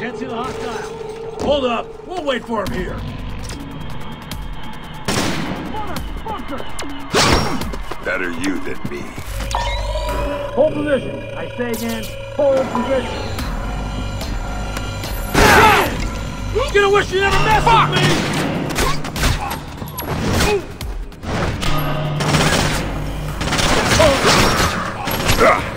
Can't see the hostile. Hold up. We'll wait for him here. Better you than me. Hold position. I say again, hold position. You're gonna wish you never messed Fuck. with me! Oh. Uh.